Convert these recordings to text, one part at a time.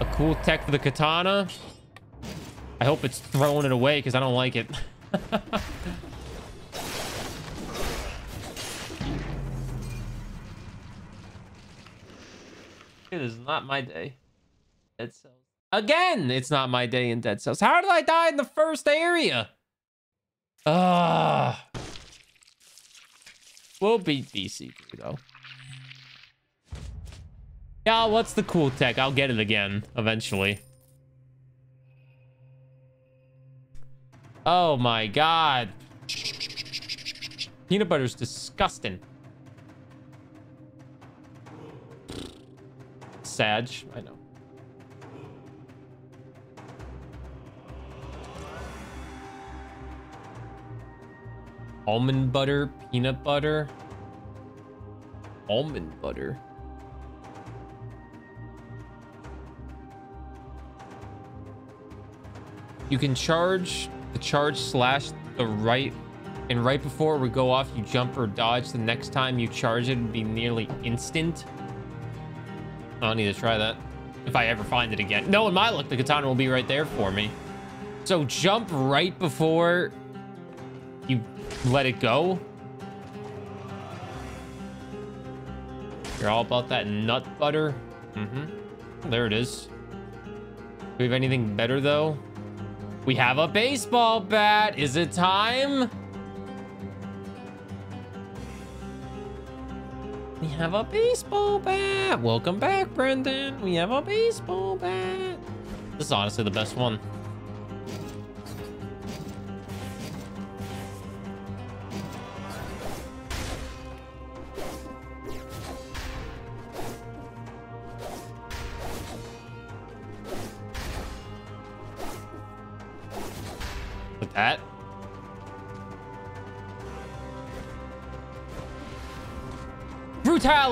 A cool tech for the katana. I hope it's throwing it away because I don't like it. it is not my day. Dead Cells. Again, it's not my day in Dead Cells. How did I die in the first area? Ah. We'll beat BC3 though. Yeah, what's the cool tech? I'll get it again eventually. Oh my god. Peanut butter's disgusting. Sag, I know. Almond butter, peanut butter. Almond butter. You can charge the charge slash the right and right before would go off, you jump or dodge. The next time you charge it would be nearly instant. I'll need to try that if I ever find it again. No, in my luck, the katana will be right there for me. So jump right before you let it go. You're all about that nut butter. Mm-hmm. There it is. Do we have anything better, though? We have a baseball bat. Is it time? We have a baseball bat. Welcome back, Brendan. We have a baseball bat. This is honestly the best one.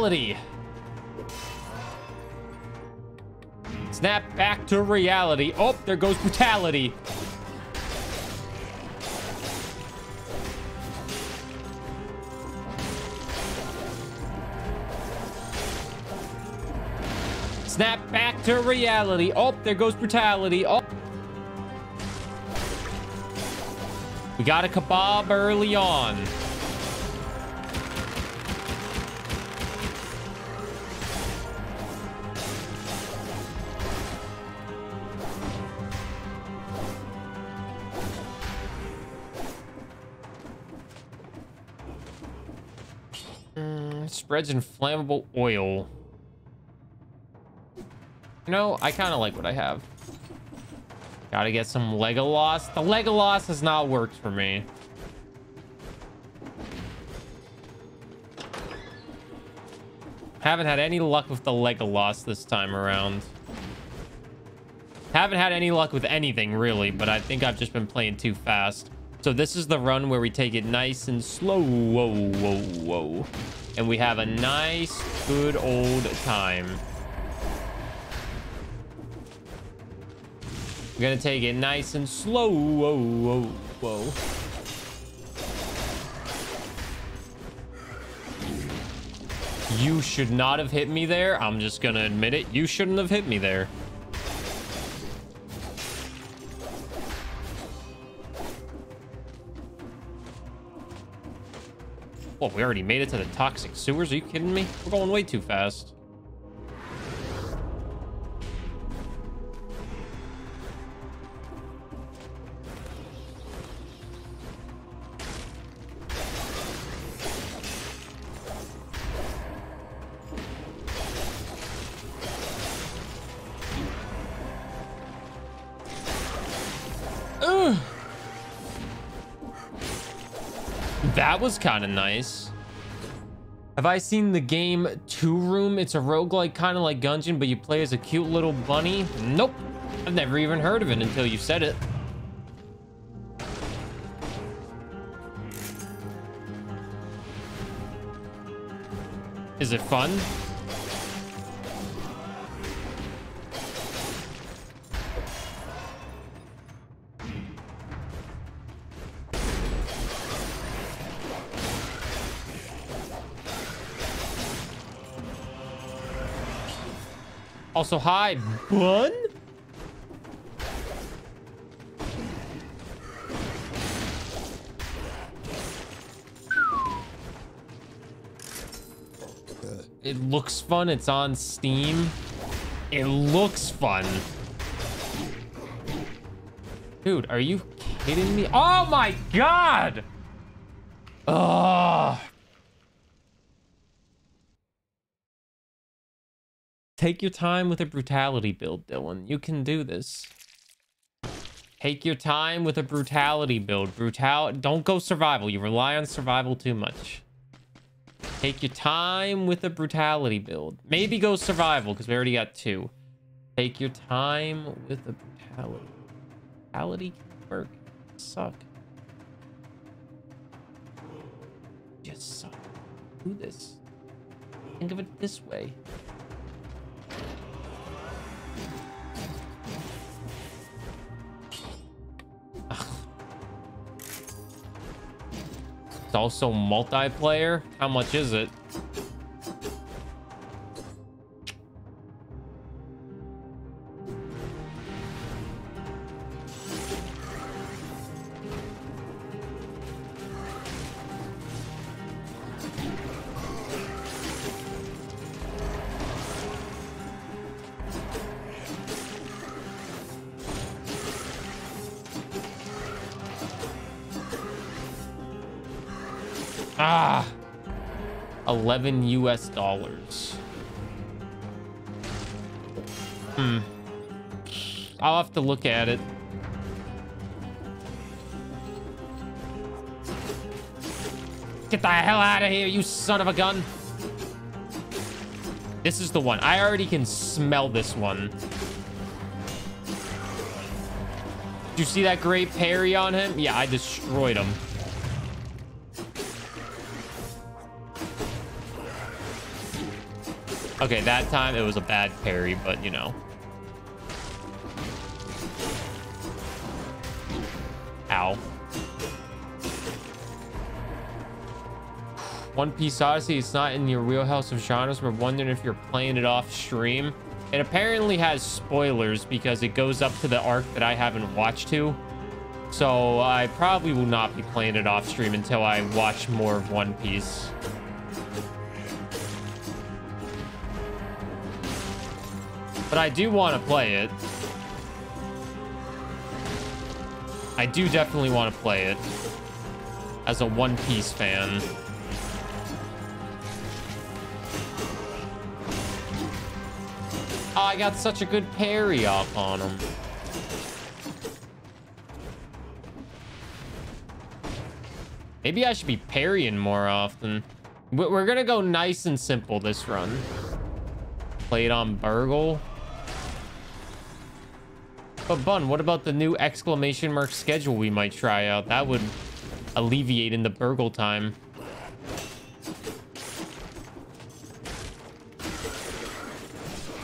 Brutality. Snap back to reality. Oh, there goes brutality. Snap back to reality. Oh, there goes brutality. Oh. We got a kebab early on. Spreads inflammable oil. You know, I kind of like what I have. Gotta get some Legolas. The Legolas has not worked for me. Haven't had any luck with the Legolas this time around. Haven't had any luck with anything, really, but I think I've just been playing too fast. So this is the run where we take it nice and slow. Whoa, whoa, whoa. And we have a nice, good old time. We're gonna take it nice and slow. Whoa, whoa, whoa. You should not have hit me there. I'm just gonna admit it. You shouldn't have hit me there. Well, we already made it to the toxic sewers. Are you kidding me? We're going way too fast. Was kind of nice. Have I seen the game Two Room? It's a roguelike kind of like Gungeon, but you play as a cute little bunny. Nope. I've never even heard of it until you said it. Is it fun? Also, hi, bun. It looks fun. It's on Steam. It looks fun. Dude, are you kidding me? Oh my god! Ugh. Take your time with a brutality build, Dylan. You can do this. Take your time with a brutality build. Brutal. Don't go survival. You rely on survival too much. Take your time with a brutality build. Maybe go survival because we already got two. Take your time with a brutality. Brutality can work. Suck. Just suck. Do this. Think of it this way. It's also multiplayer. How much is it? 11 US dollars. Hmm. I'll have to look at it. Get the hell out of here, you son of a gun. This is the one. I already can smell this one. Did you see that great parry on him? Yeah, I destroyed him. Okay, that time it was a bad parry, but you know. Ow. One Piece Odyssey, it's not in your wheelhouse of genres. We're wondering if you're playing it off stream. It apparently has spoilers because it goes up to the arc that I haven't watched to. So I probably will not be playing it off stream until I watch more of One Piece. But I do want to play it. I do definitely want to play it. As a One Piece fan. Oh, I got such a good parry off on him. Maybe I should be parrying more often. We're gonna go nice and simple this run. Play it on Burgle. But Bun, what about the new exclamation mark schedule we might try out? That would alleviate in the burgle time.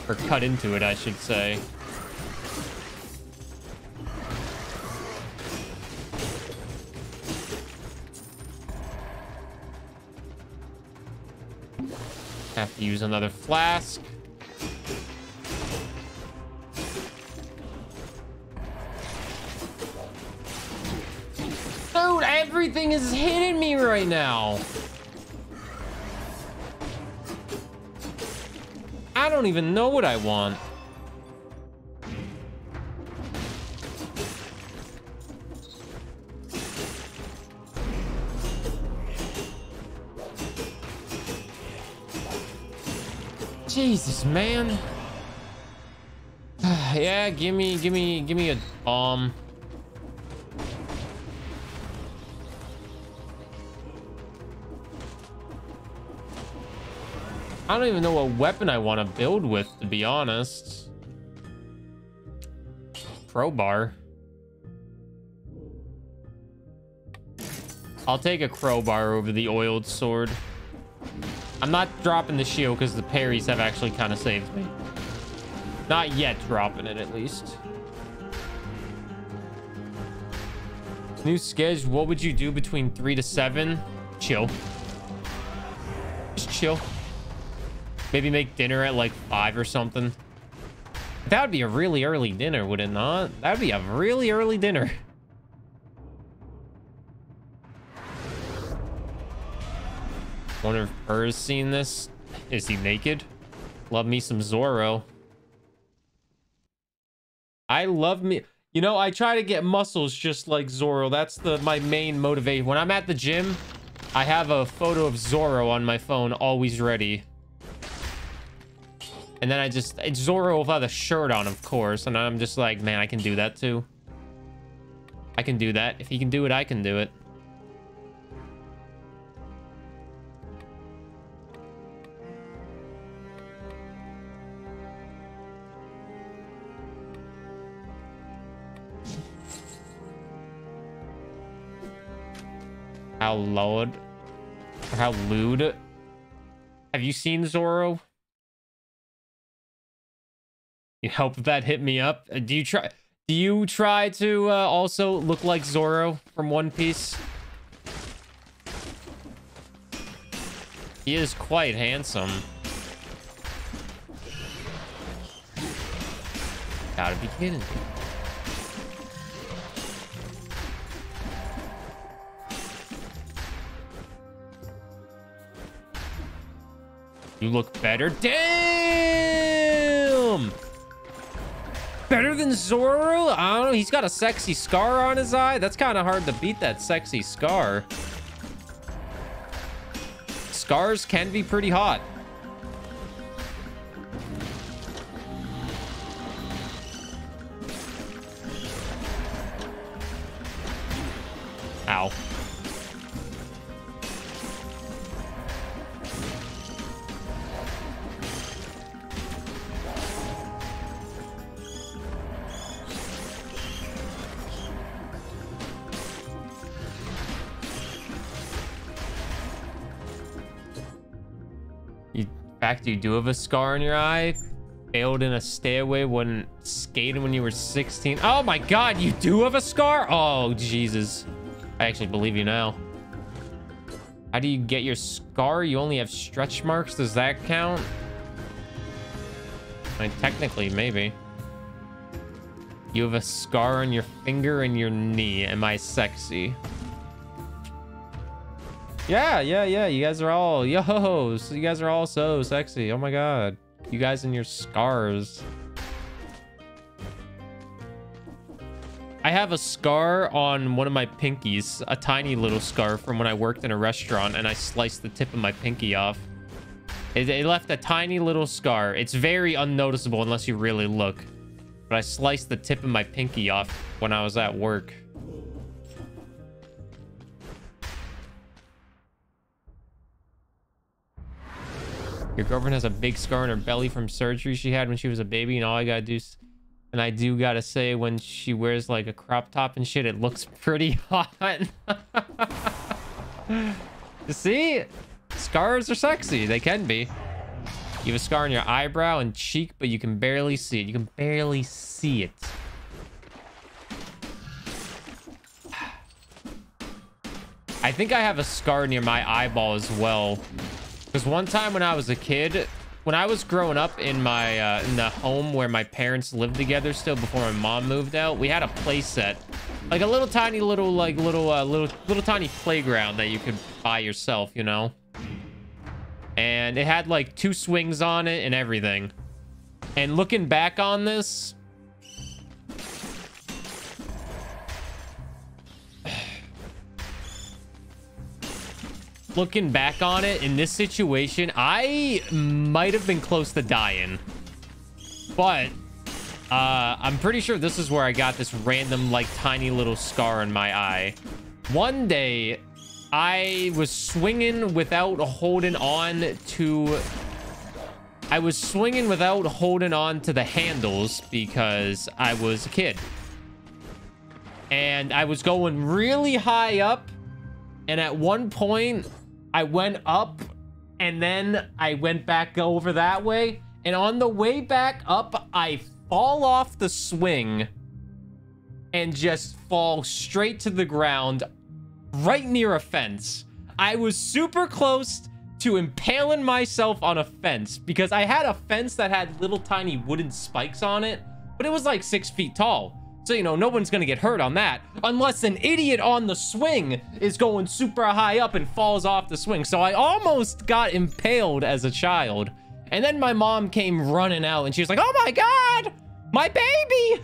Or cut into it, I should say. Have to use another flask. Everything is hitting me right now. I don't even know what I want. Jesus, man. yeah, give me, give me, give me a bomb. I don't even know what weapon I want to build with, to be honest. Crowbar. I'll take a crowbar over the oiled sword. I'm not dropping the shield because the parries have actually kind of saved me. Not yet dropping it, at least. New schedule. What would you do between 3 to 7? Chill. Just chill. Maybe make dinner at like 5 or something. That would be a really early dinner, would it not? That would be a really early dinner. Wonder if Burr's seen this. Is he naked? Love me some Zoro. I love me. You know, I try to get muscles just like Zoro. That's the my main motivation. When I'm at the gym, I have a photo of Zoro on my phone, always ready. And then I just, it's Zoro without a shirt on, of course. And I'm just like, man, I can do that too. I can do that. If he can do it, I can do it. How loud how lewd. Have you seen Zoro? You help that hit me up. Uh, do you try? Do you try to uh, also look like Zoro from One Piece? He is quite handsome. Gotta be kidding. You look better. Damn! Better than Zoro? I don't know. He's got a sexy scar on his eye. That's kind of hard to beat that sexy scar. Scars can be pretty hot. Ow. Fact you do have a scar on your eye. Failed in a stairway when skating when you were 16. Oh my god, you do have a scar? Oh, Jesus. I actually believe you now. How do you get your scar? You only have stretch marks. Does that count? I mean, technically, maybe. You have a scar on your finger and your knee. Am I sexy? Yeah, yeah, yeah. You guys are all yo. You guys are all so sexy. Oh my god. You guys and your scars. I have a scar on one of my pinkies, a tiny little scar from when I worked in a restaurant and I sliced the tip of my pinky off. It, it left a tiny little scar. It's very unnoticeable unless you really look. But I sliced the tip of my pinky off when I was at work. Your girlfriend has a big scar on her belly from surgery she had when she was a baby, and all I gotta do is, and I do gotta say, when she wears like a crop top and shit, it looks pretty hot. you see? Scars are sexy. They can be. You have a scar on your eyebrow and cheek, but you can barely see it. You can barely see it. I think I have a scar near my eyeball as well. Because one time when I was a kid, when I was growing up in my uh, in the home where my parents lived together still before my mom moved out, we had a play set, like a little tiny little like little uh, little little tiny playground that you could buy yourself, you know. And it had like two swings on it and everything. And looking back on this, looking back on it in this situation, I might have been close to dying. But uh, I'm pretty sure this is where I got this random, like, tiny little scar in my eye. One day, I was swinging without holding on to... I was swinging without holding on to the handles because I was a kid. And I was going really high up. And at one point, I went up and then I went back over that way. And on the way back up, I fall off the swing and just fall straight to the ground right near a fence. I was super close to impaling myself on a fence because I had a fence that had little tiny wooden spikes on it, but it was like six feet tall. So, you know, no one's going to get hurt on that unless an idiot on the swing is going super high up and falls off the swing. So I almost got impaled as a child. And then my mom came running out and she was like, oh my God, my baby.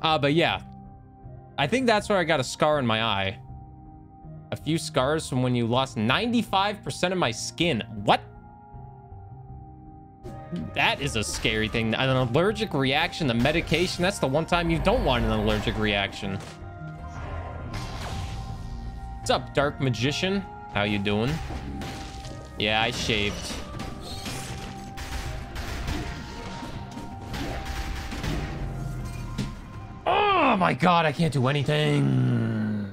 Uh, but yeah, I think that's where I got a scar in my eye. A few scars from when you lost 95% of my skin. What? That is a scary thing. An allergic reaction to medication. That's the one time you don't want an allergic reaction. What's up, Dark Magician? How you doing? Yeah, I shaved. Oh my god, I can't do anything.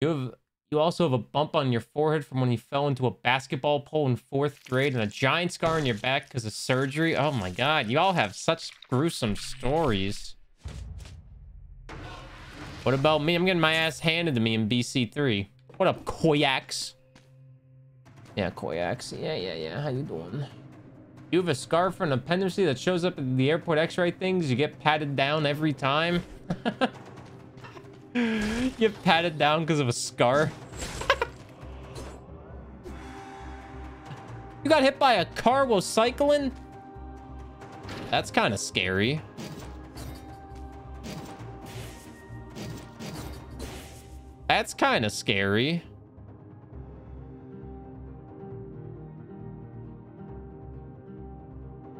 You have you also have a bump on your forehead from when you fell into a basketball pole in fourth grade and a giant scar on your back because of surgery. Oh my god, you all have such gruesome stories. What about me? I'm getting my ass handed to me in BC3. What up, Koyax? Yeah, Koyax. Yeah, yeah, yeah. How you doing? You have a scar for an appendice that shows up at the airport x-ray things. You get patted down every time. get patted down because of a scar. you got hit by a car while cycling? That's kind of scary. That's kind of scary.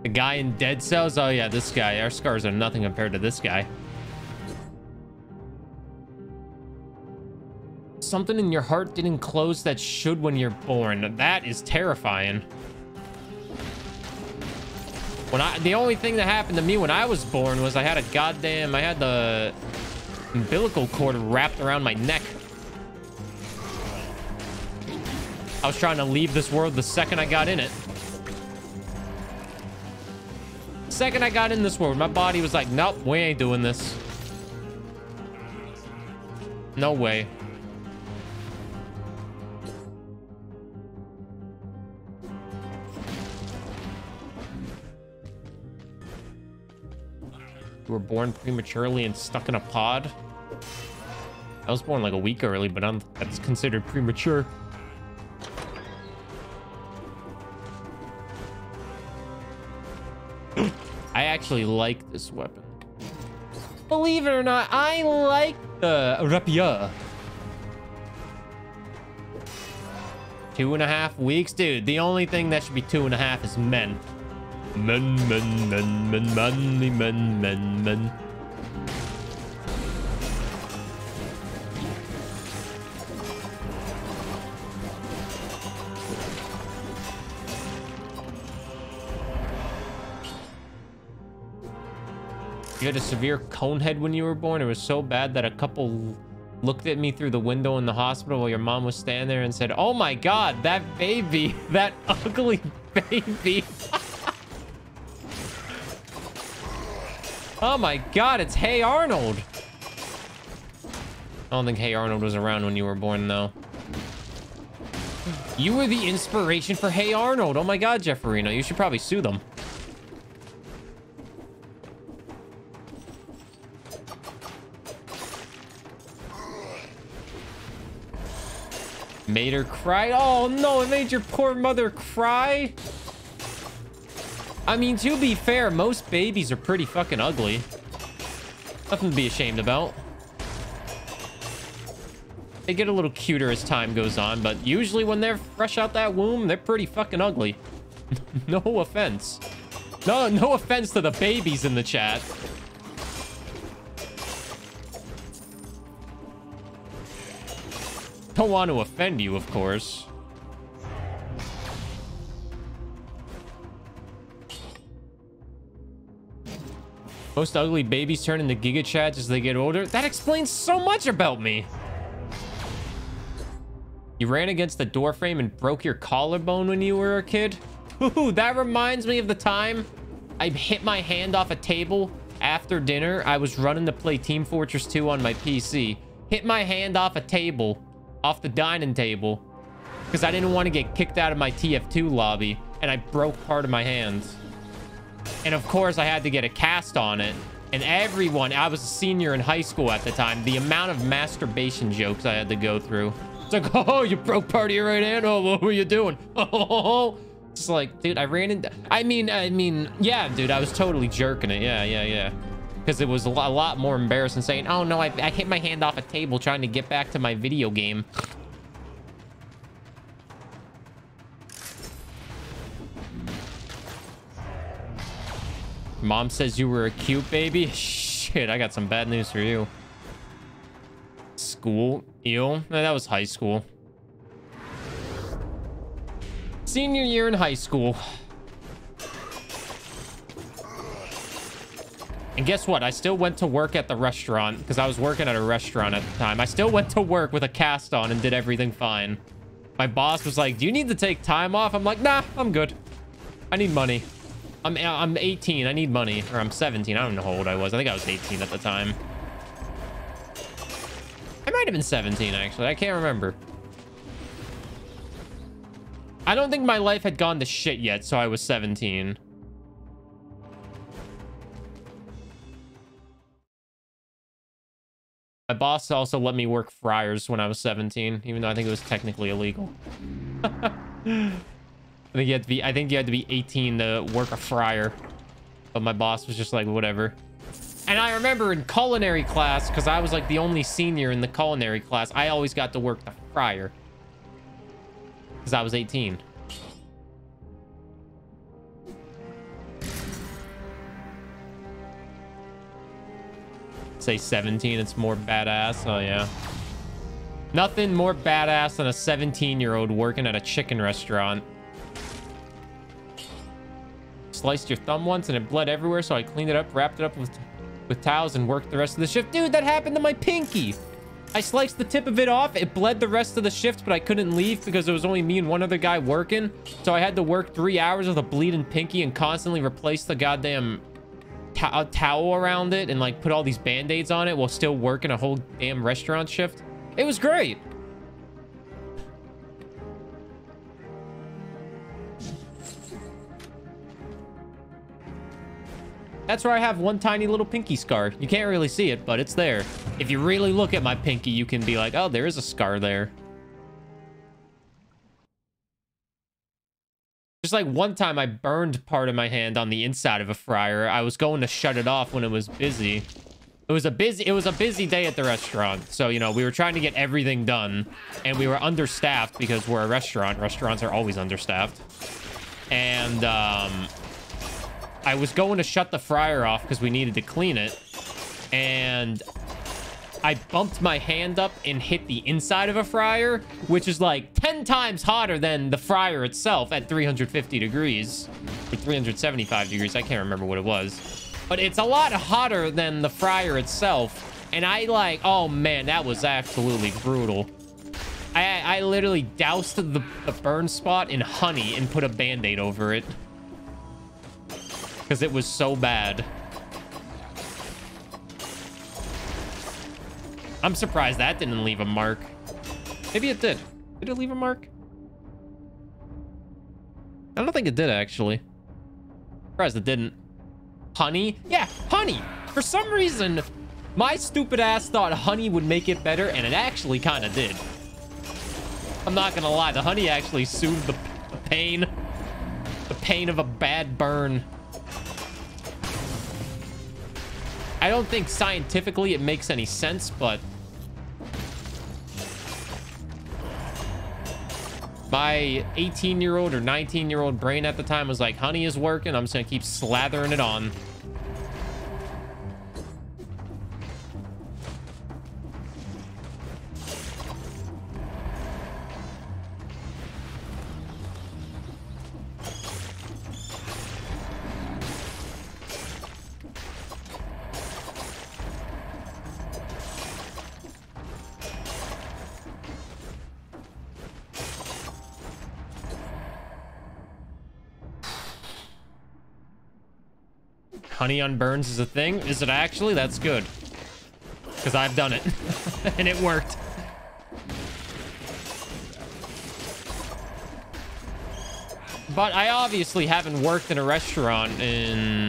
The guy in Dead Cells? Oh yeah, this guy. Our scars are nothing compared to this guy. Something in your heart didn't close that should when you're born. That is terrifying. When I, the only thing that happened to me when I was born was I had a goddamn, I had the umbilical cord wrapped around my neck. I was trying to leave this world the second I got in it. Second I got in this world, my body was like, nope, we ain't doing this. No way. Were born prematurely and stuck in a pod? I was born like a week early, but I'm, that's considered premature. I actually like this weapon. Believe it or not, I like the rapier. Two and a half weeks? Dude, the only thing that should be two and a half is men. Men, men, men, men, men, men, men, men. You had a severe cone head when you were born. It was so bad that a couple looked at me through the window in the hospital while your mom was standing there and said, Oh my God, that baby, that ugly baby. Oh my God, it's Hey Arnold. I don't think Hey Arnold was around when you were born, though. You were the inspiration for Hey Arnold. Oh my God, Jefferino, you should probably sue them. Made her cry. Oh no, it made your poor mother cry. I mean, to be fair, most babies are pretty fucking ugly. Nothing to be ashamed about. They get a little cuter as time goes on, but usually when they're fresh out that womb, they're pretty fucking ugly. no offense. No, no offense to the babies in the chat. Don't want to offend you, of course. Most ugly babies turn into Giga Chads as they get older. That explains so much about me. You ran against the doorframe and broke your collarbone when you were a kid? Ooh, that reminds me of the time I hit my hand off a table after dinner, I was running to play Team Fortress 2 on my PC. Hit my hand off a table, off the dining table, because I didn't want to get kicked out of my TF2 lobby, and I broke part of my hand. And of course, I had to get a cast on it. And everyone, I was a senior in high school at the time, the amount of masturbation jokes I had to go through. It's like, oh, you broke part of your right hand? Oh, what were you doing? Oh, it's like, dude, I ran into... I mean, I mean, yeah, dude, I was totally jerking it. Yeah, yeah, yeah. Because it was a lot, more embarrassing saying, oh, no, I, I hit my hand off a table trying to get back to my video game. Mom says you were a cute baby? Shit, I got some bad news for you. School? Ew. That was high school. Senior year in high school. And guess what? I still went to work at the restaurant because I was working at a restaurant at the time. I still went to work with a cast on and did everything fine. My boss was like, do you need to take time off? I'm like, nah, I'm good. I need money. I'm I'm 18. I need money. Or I'm 17. I don't know how old I was. I think I was 18 at the time. I might have been 17, actually. I can't remember. I don't think my life had gone to shit yet, so I was 17. My boss also let me work fryers when I was 17, even though I think it was technically illegal. I think you had to be I think you had to be 18 to work a fryer. But my boss was just like, whatever. And I remember in culinary class, because I was like the only senior in the culinary class, I always got to work the fryer. Because I was 18. Say 17, it's more badass. Oh, yeah. Nothing more badass than a 17-year-old working at a chicken restaurant sliced your thumb once and it bled everywhere, so I cleaned it up, wrapped it up with, with towels, and worked the rest of the shift. Dude, that happened to my pinky. I sliced the tip of it off. It bled the rest of the shift, but I couldn't leave because it was only me and one other guy working. So I had to work three hours with a bleeding pinky and constantly replace the goddamn uh, towel around it and like put all these band-aids on it while still working a whole damn restaurant shift. It was great. That's where I have one tiny little pinky scar. You can't really see it, but it's there. If you really look at my pinky, you can be like, oh, there is a scar there. Just like one time I burned part of my hand on the inside of a fryer. I was going to shut it off when it was busy. It was a busy it was a busy day at the restaurant. So, you know, we were trying to get everything done and we were understaffed because we're a restaurant. Restaurants are always understaffed. And um I was going to shut the fryer off because we needed to clean it. And I bumped my hand up and hit the inside of a fryer, which is like 10 times hotter than the fryer itself at 350 degrees. Or 375 degrees. I can't remember what it was. But it's a lot hotter than the fryer itself. And I like, oh man, that was absolutely brutal. I, I literally doused the, the burn spot in honey and put a band-aid over it because it was so bad. I'm surprised that didn't leave a mark. Maybe it did. Did it leave a mark? I don't think it did, actually. Surprised it didn't. Honey? Yeah, honey. For some reason, my stupid ass thought honey would make it better, and it actually kind of did. I'm not gonna lie, the honey actually soothed the, the pain. The pain of a bad burn. I don't think scientifically it makes any sense, but my 18 year old or 19 year old brain at the time was like, honey is working. I'm just going to keep slathering it on. Honey on burns is a thing. Is it actually? That's good. Because I've done it. and it worked. But I obviously haven't worked in a restaurant in...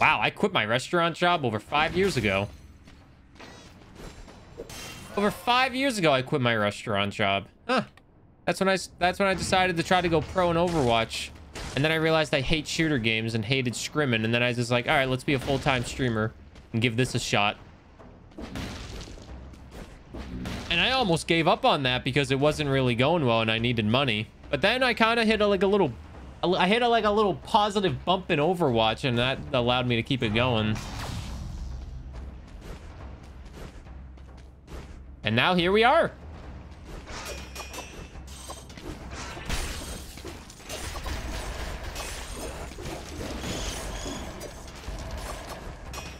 Wow, I quit my restaurant job over five years ago. Over five years ago, I quit my restaurant job. Huh. That's when I, that's when I decided to try to go pro in Overwatch. And then I realized I hate shooter games and hated scrimming. And then I was just like, all right, let's be a full-time streamer and give this a shot. And I almost gave up on that because it wasn't really going well and I needed money. But then I kind of hit a, like a little, I hit a, like a little positive bump in Overwatch and that allowed me to keep it going. And now here we are.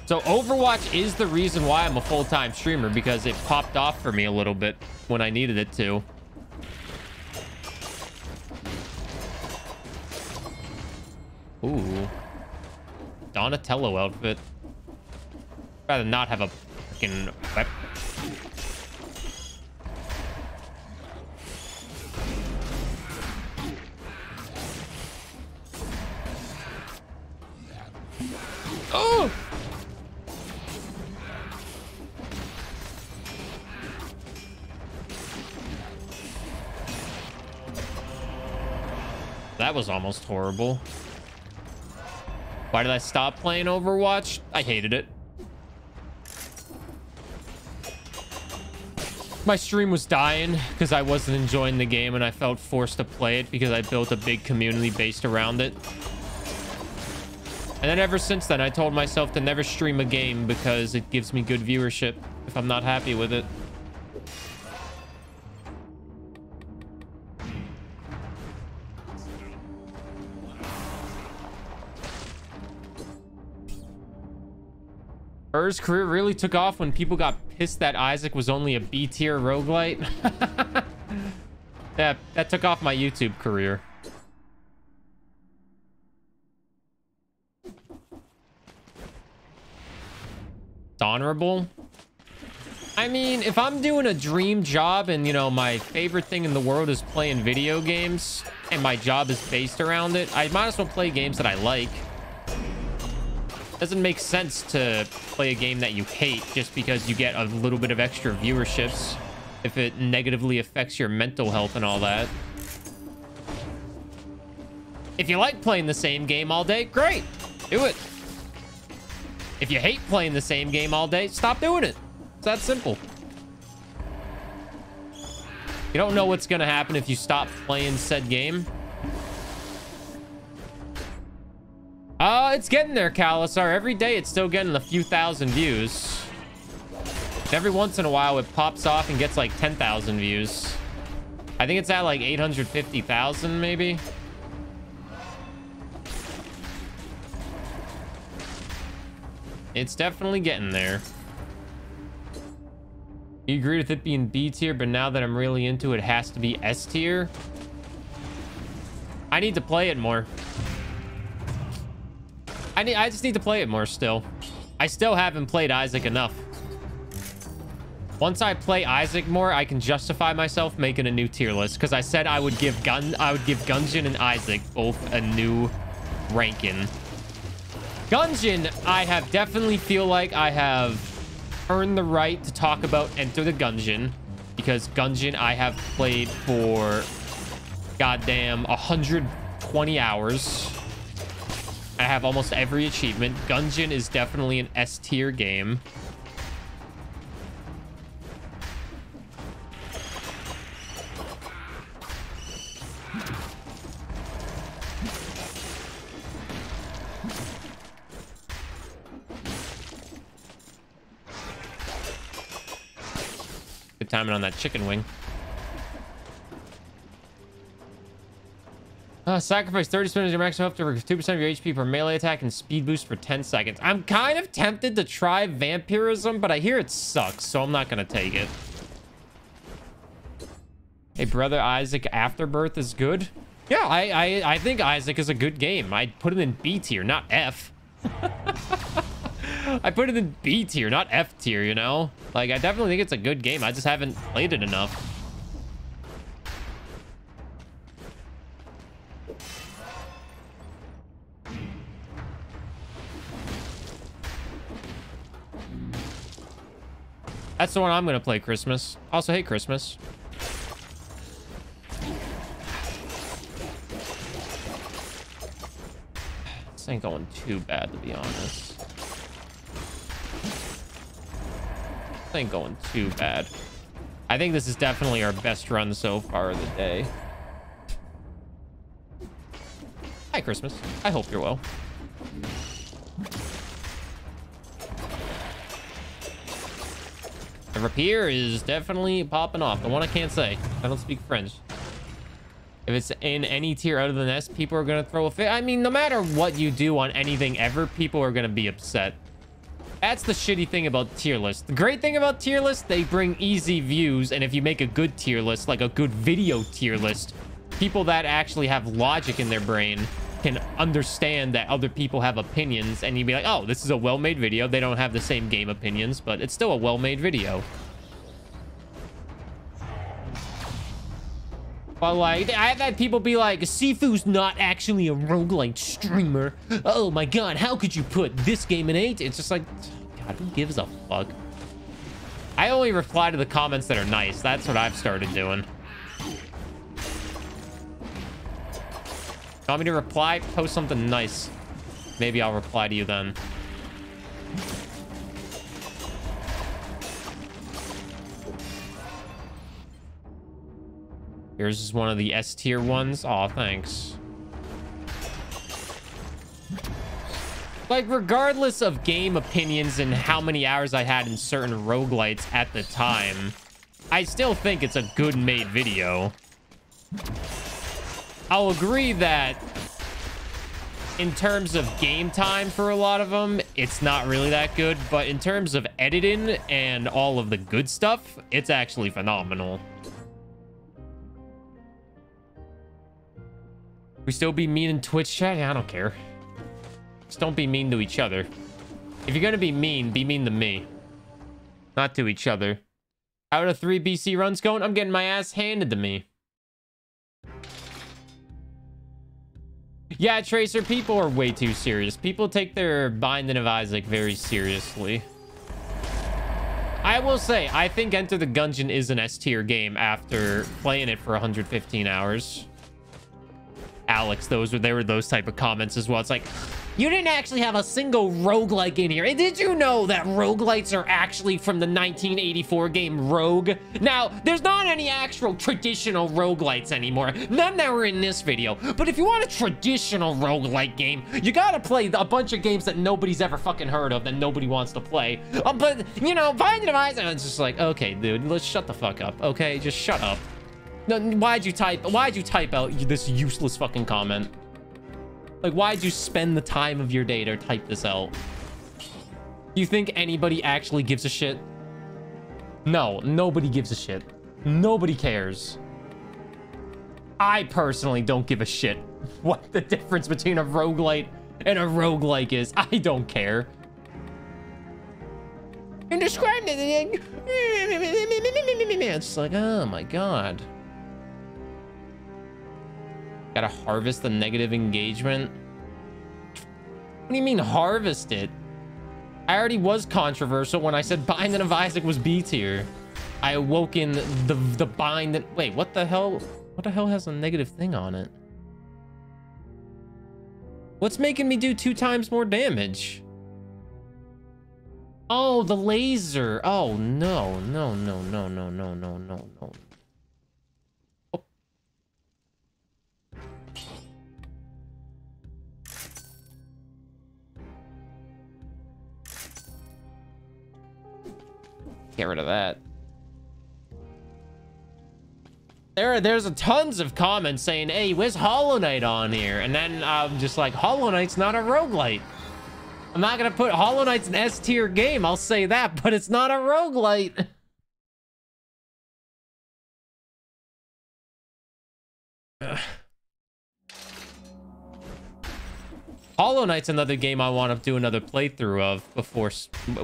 So Overwatch is the reason why I'm a full-time streamer because it popped off for me a little bit when I needed it to. Ooh. Donatello outfit. Rather not have a freaking weapon. Oh! That was almost horrible. Why did I stop playing Overwatch? I hated it. My stream was dying because I wasn't enjoying the game and I felt forced to play it because I built a big community based around it. And then ever since then, I told myself to never stream a game because it gives me good viewership if I'm not happy with it. Ur's career really took off when people got pissed that Isaac was only a B tier roguelite. yeah, that took off my YouTube career. Honorable. I mean, if I'm doing a dream job and, you know, my favorite thing in the world is playing video games and my job is based around it, I might as well play games that I like doesn't make sense to play a game that you hate just because you get a little bit of extra viewerships if it negatively affects your mental health and all that. If you like playing the same game all day, great. Do it. If you hate playing the same game all day, stop doing it. It's that simple. You don't know what's going to happen if you stop playing said game. Uh, it's getting there, Kalasar. Every day it's still getting a few thousand views. Every once in a while it pops off and gets like 10,000 views. I think it's at like 850,000 maybe. It's definitely getting there. You agree with it being B tier, but now that I'm really into it, it has to be S tier? I need to play it more. I need. I just need to play it more still. I still haven't played Isaac enough. Once I play Isaac more, I can justify myself making a new tier list because I said I would give Gun I would give Gungeon and Isaac both a new ranking. Gungeon, I have definitely feel like I have earned the right to talk about Enter the Gungeon because Gungeon I have played for goddamn 120 hours. I have almost every achievement. Gungeon is definitely an S tier game. Good timing on that chicken wing. Uh, sacrifice 30 spins of your max health to 2% of your HP per melee attack and speed boost for 10 seconds. I'm kind of tempted to try vampirism, but I hear it sucks, so I'm not going to take it. Hey, Brother Isaac Afterbirth is good. Yeah, I, I, I think Isaac is a good game. I'd put it in B tier, not F. I put it in B tier, not F tier, you know? Like, I definitely think it's a good game. I just haven't played it enough. That's the one I'm going to play Christmas. Also, hey, Christmas. This ain't going too bad, to be honest. This ain't going too bad. I think this is definitely our best run so far of the day. Hi, Christmas. I hope you're well. The rapier is definitely popping off. The one I can't say. I don't speak French. If it's in any tier out of the nest, people are going to throw a fit. I mean, no matter what you do on anything ever, people are going to be upset. That's the shitty thing about tier lists. The great thing about tier lists, they bring easy views. And if you make a good tier list, like a good video tier list, people that actually have logic in their brain can understand that other people have opinions and you'd be like, oh, this is a well-made video. They don't have the same game opinions, but it's still a well-made video. But like, I've had people be like, Sifu's not actually a roguelite streamer. Oh my god, how could you put this game in 8? It's just like, God, who gives a fuck? I only reply to the comments that are nice. That's what I've started doing. Want me to reply? Post something nice. Maybe I'll reply to you then. Here's just one of the S tier ones. Aw, thanks. Like, regardless of game opinions and how many hours I had in certain roguelites at the time, I still think it's a good made video. I'll agree that in terms of game time for a lot of them, it's not really that good. But in terms of editing and all of the good stuff, it's actually phenomenal. We still be mean in Twitch chat? I don't care. Just don't be mean to each other. If you're gonna be mean, be mean to me. Not to each other. Out of three BC runs going, I'm getting my ass handed to me. Yeah, Tracer, people are way too serious. People take their Binding of Isaac very seriously. I will say, I think Enter the Gungeon is an S tier game after playing it for 115 hours. Alex, those were, there were those type of comments as well. It's like, you didn't actually have a single roguelike in here. And did you know that roguelites are actually from the 1984 game Rogue? Now, there's not any actual traditional roguelites anymore. None that were in this video. But if you want a traditional roguelike game, you gotta play a bunch of games that nobody's ever fucking heard of that nobody wants to play. Uh, but, you know, Binding of Isaac, it's just like, okay, dude, let's shut the fuck up, okay? Just shut up. Why'd you type, why'd you type out this useless fucking comment? Like, why'd you spend the time of your day to type this out? Do you think anybody actually gives a shit? No, nobody gives a shit. Nobody cares. I personally don't give a shit what the difference between a roguelite and a roguelike is. I don't care. And describe it. It's like, oh my god. Gotta harvest the negative engagement. What do you mean harvest it? I already was controversial when I said Binding of Isaac was B tier. I awoke in the the bind. Wait, what the hell? What the hell has a negative thing on it? What's making me do two times more damage? Oh, the laser. Oh, no, no, no, no, no, no, no, no, no. Get rid of that. There, there's a tons of comments saying, hey, where's Hollow Knight on here? And then I'm just like, Hollow Knight's not a roguelite. I'm not going to put Hollow Knight's an S tier game. I'll say that, but it's not a roguelite. Hollow Knight's another game I want to do another playthrough of before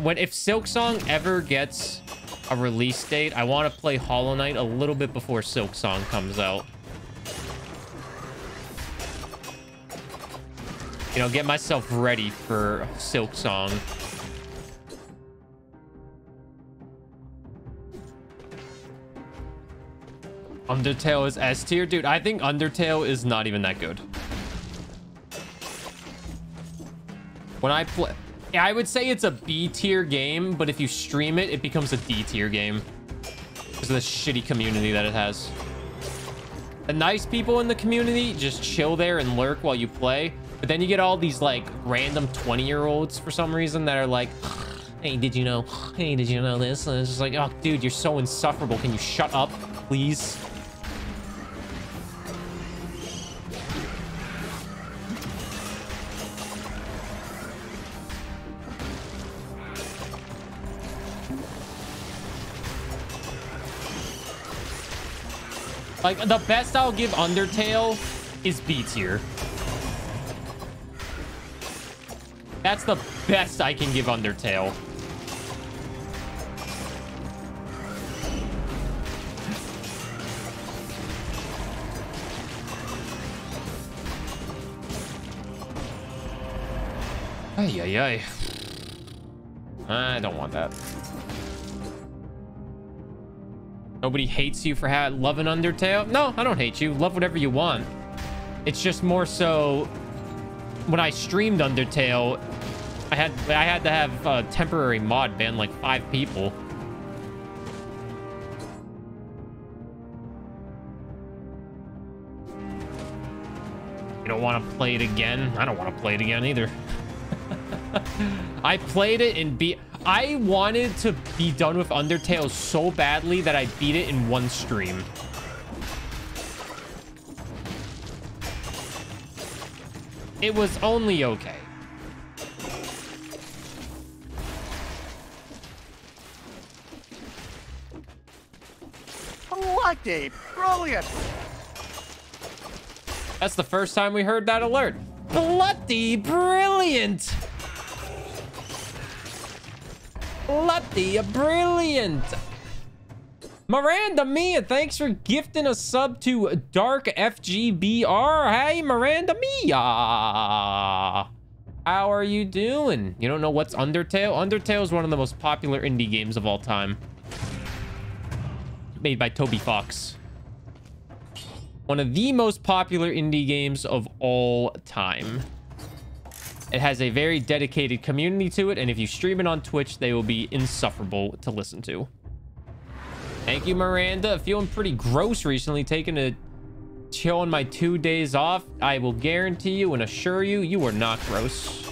when if Silksong ever gets a release date, I want to play Hollow Knight a little bit before Silksong comes out. You know, get myself ready for Silksong. Undertale is S tier? Dude, I think Undertale is not even that good. When I play... I would say it's a B tier game, but if you stream it, it becomes a D tier game. Because of the shitty community that it has. The nice people in the community just chill there and lurk while you play. But then you get all these like random 20 year olds for some reason that are like, hey, did you know? Hey, did you know this? And it's just like, oh, dude, you're so insufferable. Can you shut up, please? Like, the best I'll give Undertale is B tier. That's the best I can give Undertale. Ay, ay, ay. I don't want that. Nobody hates you for loving Undertale? No, I don't hate you. Love whatever you want. It's just more so when I streamed Undertale, I had I had to have a temporary mod ban like five people. You don't want to play it again? I don't want to play it again either. I played it and beat... I wanted to be done with Undertale so badly that I beat it in one stream. It was only okay. Bloody brilliant! That's the first time we heard that alert. Bloody brilliant! Bloody brilliant! Miranda Mia, thanks for gifting a sub to Dark FGBR. Hey, Miranda Mia. How are you doing? You don't know what's Undertale? Undertale is one of the most popular indie games of all time. Made by Toby Fox. One of the most popular indie games of all time. It has a very dedicated community to it, and if you stream it on Twitch, they will be insufferable to listen to. Thank you, Miranda. Feeling pretty gross recently, taking a chill on my two days off. I will guarantee you and assure you, you are not gross.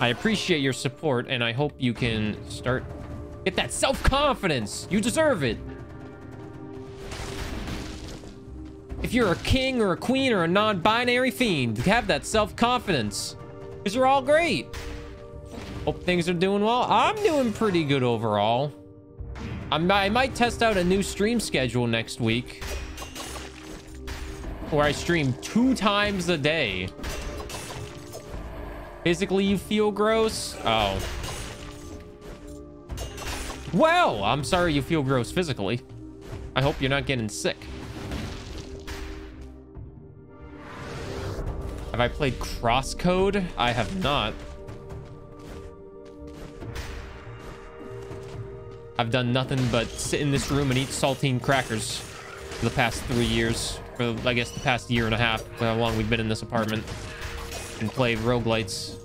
I appreciate your support, and I hope you can start... Get that self-confidence. You deserve it. If you're a king or a queen or a non-binary fiend, have that self-confidence. Because you're all great. Hope things are doing well. I'm doing pretty good overall. I'm, I might test out a new stream schedule next week. Where I stream two times a day. Physically, you feel gross? Oh. Well, I'm sorry you feel gross physically. I hope you're not getting sick. Have I played Crosscode? I have not. I've done nothing but sit in this room and eat saltine crackers for the past three years. For, I guess, the past year and a half, how long we've been in this apartment. And play roguelites.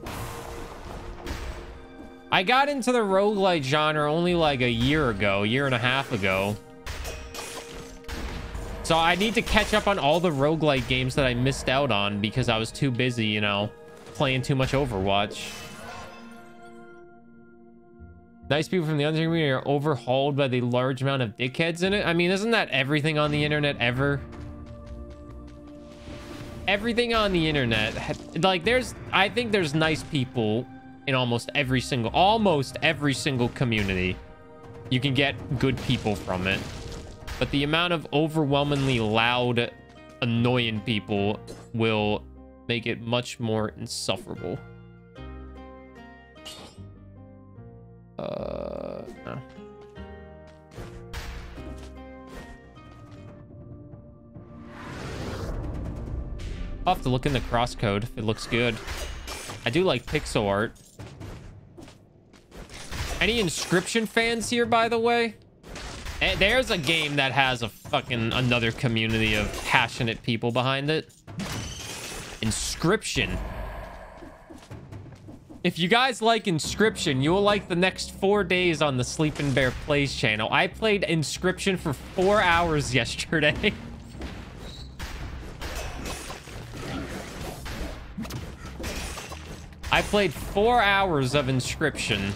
I got into the roguelite genre only like a year ago, year and a half ago. So I need to catch up on all the roguelite games that I missed out on because I was too busy, you know, playing too much Overwatch. Nice people from the other community are overhauled by the large amount of dickheads in it. I mean, isn't that everything on the internet ever? Everything on the internet, like there's, I think there's nice people in almost every single, almost every single community. You can get good people from it. But the amount of overwhelmingly loud, annoying people will make it much more insufferable. Uh, no. I'll have to look in the crosscode if it looks good. I do like pixel art. Any Inscryption fans here, by the way? And there's a game that has a fucking another community of passionate people behind it. Inscryption. If you guys like Inscryption, you will like the next four days on the Sleeping Bear Plays channel. I played Inscryption for four hours yesterday. I played four hours of Inscryption.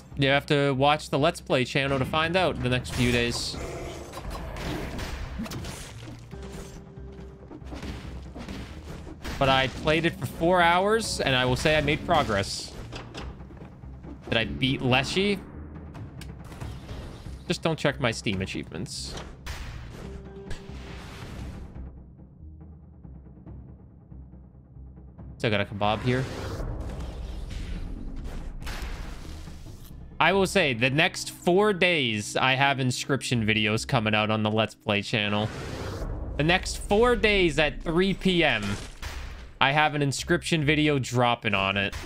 And you have to watch the Let's Play channel to find out the next few days. But I played it for four hours, and I will say I made progress. Did I beat Leshy? Just don't check my Steam achievements. Still got a kebab here. I will say the next four days I have Inscryption videos coming out on the Let's Play channel. The next four days at 3 p.m. I have an Inscryption video dropping on it.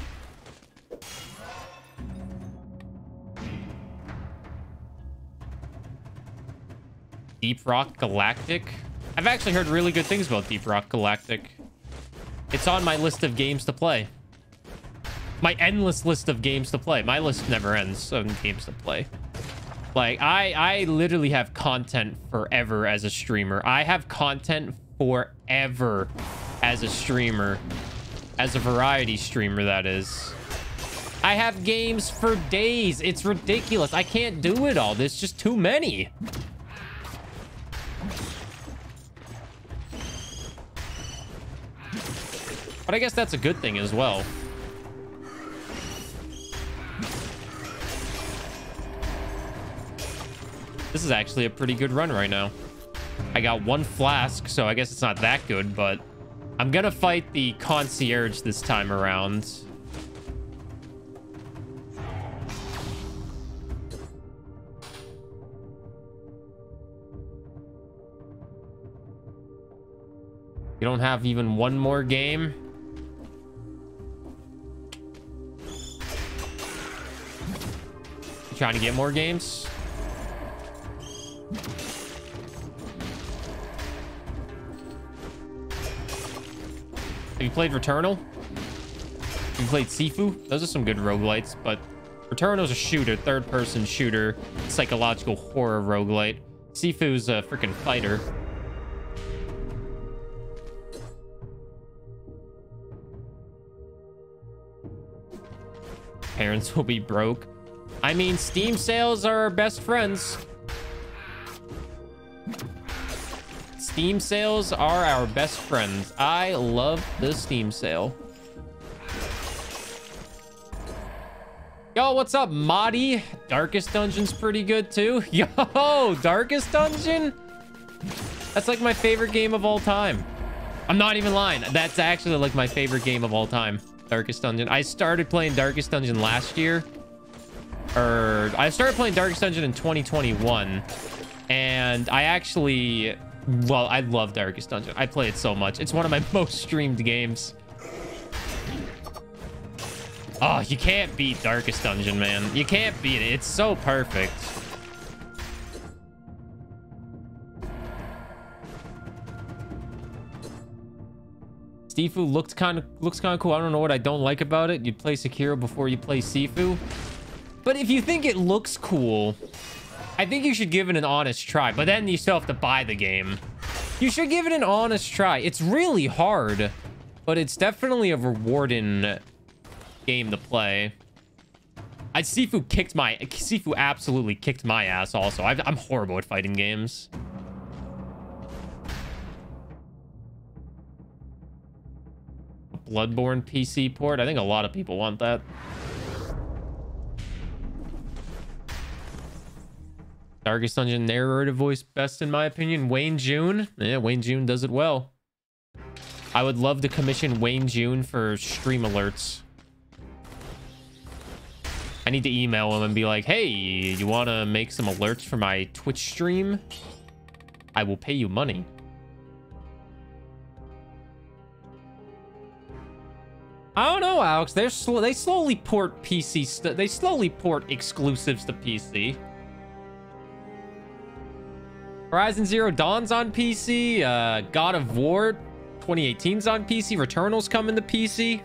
Deep Rock Galactic? I've actually heard really good things about Deep Rock Galactic. It's on my list of games to play. My endless list of games to play. My list never ends of games to play. Like, I, I literally have content forever as a streamer. I have content forever as a streamer. As a variety streamer, that is. I have games for days. It's ridiculous. I can't do it all. There's just too many. But I guess that's a good thing as well. This is actually a pretty good run right now. I got one flask, so I guess it's not that good, but I'm gonna fight the concierge this time around. You don't have even one more game? You trying to get more games? Have you played Returnal? Have you played Sifu? Those are some good roguelites, but Returnal's a shooter, third-person shooter, psychological horror roguelite. Sifu's a freaking fighter. Parents will be broke. I mean, Steam sales are our best friends. Steam sales are our best friends. I love the Steam sale. Yo, what's up, Madi? Darkest Dungeon's pretty good too. Yo, Darkest Dungeon? That's like my favorite game of all time. I'm not even lying. That's actually like my favorite game of all time. Darkest Dungeon. I started playing Darkest Dungeon last year. Or I started playing Darkest Dungeon in 2021. And I actually well, I love Darkest Dungeon. I play it so much. It's one of my most streamed games. Oh, you can't beat Darkest Dungeon, man. You can't beat it. It's so perfect. Sifu looked kind of looks kind of cool. I don't know what I don't like about it. You'd play Sekiro before you play Sifu. But if you think it looks cool, I think you should give it an honest try, but then you still have to buy the game. You should give it an honest try. It's really hard, but it's definitely a rewarding game to play. I Sifu kicked my Sifu absolutely kicked my ass also. i am horrible at fighting games. Bloodborne PC port. I think a lot of people want that. Darkest Dungeon narrative voice best in my opinion. Wayne June. Yeah, Wayne June does it well. I would love to commission Wayne June for stream alerts. I need to email him and be like, hey, you want to make some alerts for my Twitch stream? I will pay you money. I don't know, Alex. They're sl they slowly port PC. they slowly port exclusives to PC. Horizon Zero Dawn's on PC. Uh, God of War 2018's on PC. Returnal's coming to PC.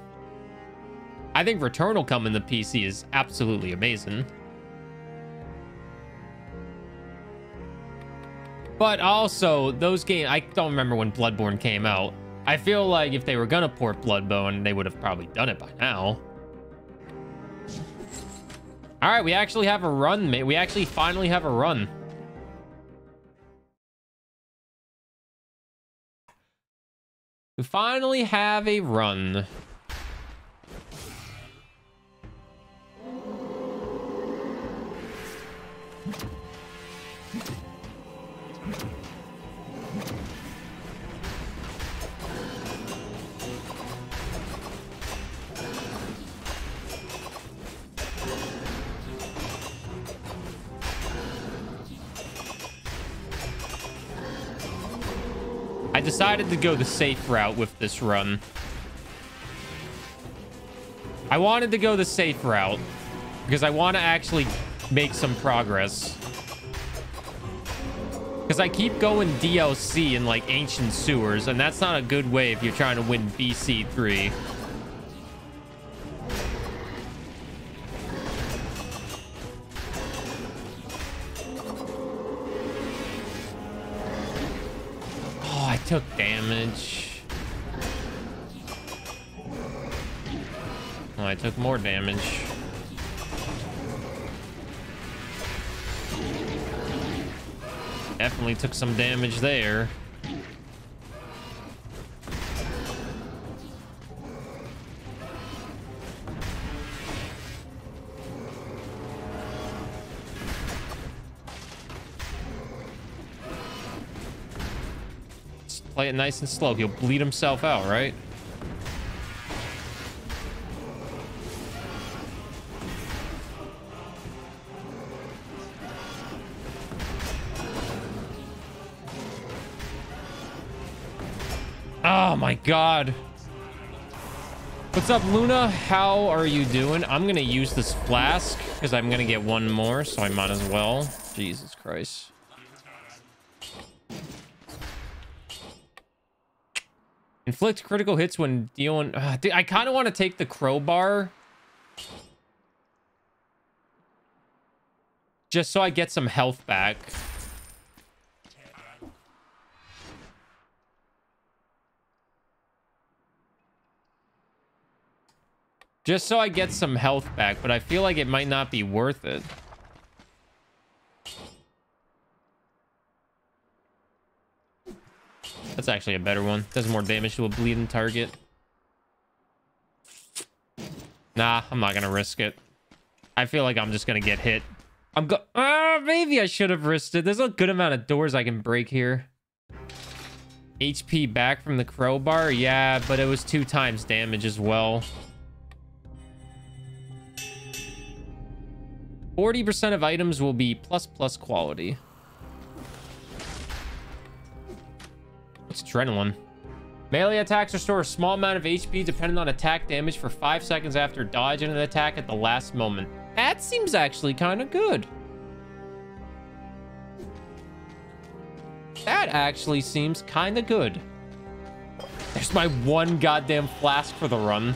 I think Returnal coming to PC is absolutely amazing. But also, those games, I don't remember when Bloodborne came out. I feel like if they were gonna port Bloodborne, they would have probably done it by now. All right, we actually have a run, mate. We actually finally have a run. We finally have a run. Decided to go the safe route with this run. I wanted to go the safe route because I want to actually make some progress. Because I keep going DLC in like ancient sewers, and that's not a good way if you're trying to win BC3. Took damage. Oh, I took more damage. Definitely took some damage there. It nice and slow. He'll bleed himself out, right? Oh my god. What's up, Luna? How are you doing? I'm gonna use this flask because I'm gonna get one more, so I might as well. Jesus Christ. Inflict critical hits when dealing... Uh, I kind of want to take the crowbar. Just so I get some health back. Just so I get some health back, but I feel like it might not be worth it. That's actually a better one. Does more damage to a bleeding target. Nah, I'm not gonna risk it. I feel like I'm just gonna get hit. I'm go- Ah, maybe I should have risked it. There's a good amount of doors I can break here. HP back from the crowbar? Yeah, but it was two times damage as well. 40% of items will be plus plus quality. What's adrenaline? Melee attacks restore a small amount of HP depending on attack damage for 5 seconds after dodging an attack at the last moment. That seems actually kind of good. That actually seems kind of good. There's my one goddamn flask for the run.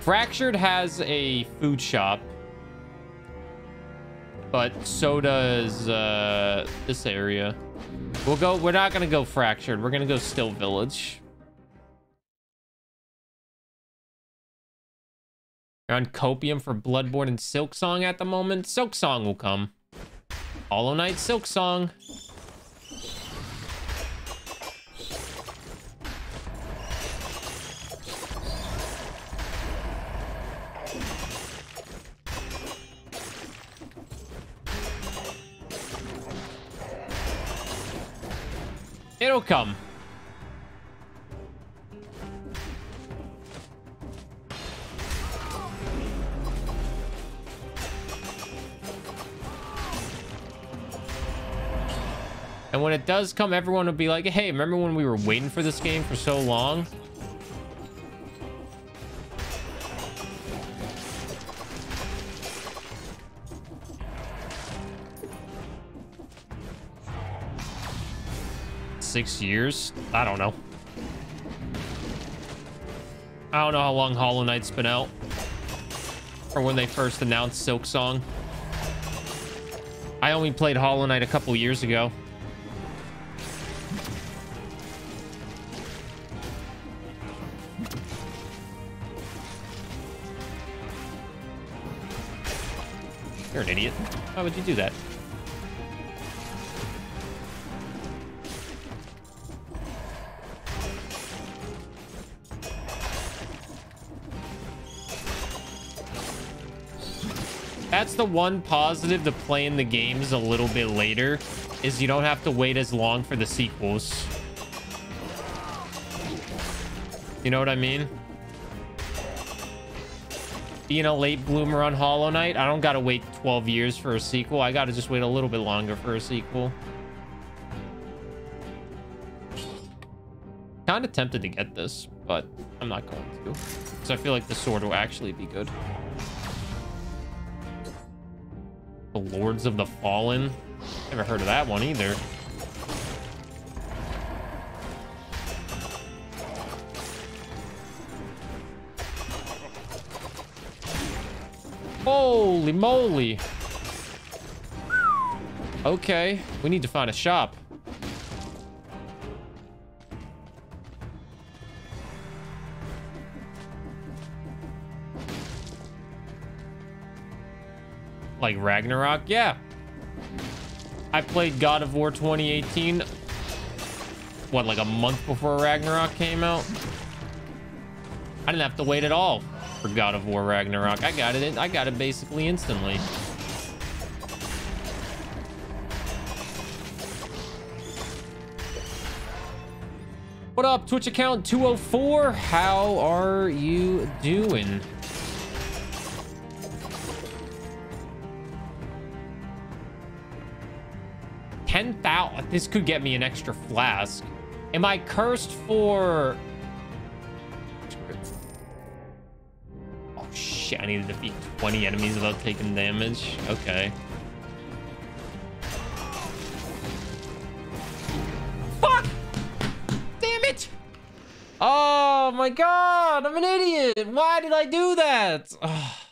Fractured has a food shop. But so does uh, this area. We'll go, we're not to go fractured. We're to go Stilt Village. You're on copium for Bloodborne and Silksong at the moment. Silksong will come. Hollow Knight Silksong. It'll come. And when it does come, everyone will be like, hey, remember when we were waiting for this game for so long? Six years? I don't know. I don't know how long Hollow Knight's been out. Or when they first announced Silksong. I only played Hollow Knight a couple years ago. You're an idiot. Why would you do that? The one positive to playing the games a little bit later, is you don't have to wait as long for the sequels. You know what I mean? Being a late bloomer on Hollow Knight, I don't gotta wait 12 years for a sequel. I gotta just wait a little bit longer for a sequel. Kind of tempted to get this, but I'm not going to. Because I feel like the sword will actually be good. The Lords of the Fallen. Never heard of that one either. Holy moly. Okay, we need to find a shop. Like Ragnarok? Yeah. I played God of War 2018. What, like a month before Ragnarok came out? I didn't have to wait at all for God of War Ragnarok. I got it. I got it basically instantly. What up, Twitch account 204? How are you doing? Ten thousand. This could get me an extra flask. Am I cursed for? Oh shit! I need to defeat 20 enemies without taking damage. Okay. Fuck! Damn it! Oh my god! I'm an idiot! Why did I do that? Ugh.